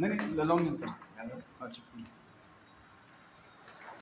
नहीं नहीं लॉन्ग नहीं अच्छा